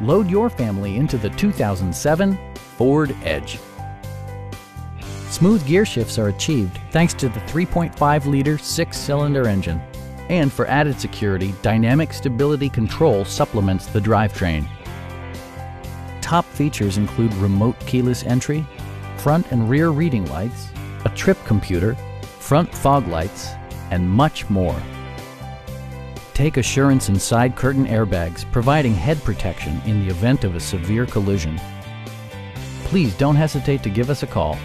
Load your family into the 2007 Ford Edge. Smooth gear shifts are achieved thanks to the 3.5-liter six-cylinder engine. And for added security, Dynamic Stability Control supplements the drivetrain. Top features include remote keyless entry, front and rear reading lights, a trip computer, front fog lights, and much more. Take assurance in side curtain airbags, providing head protection in the event of a severe collision. Please don't hesitate to give us a call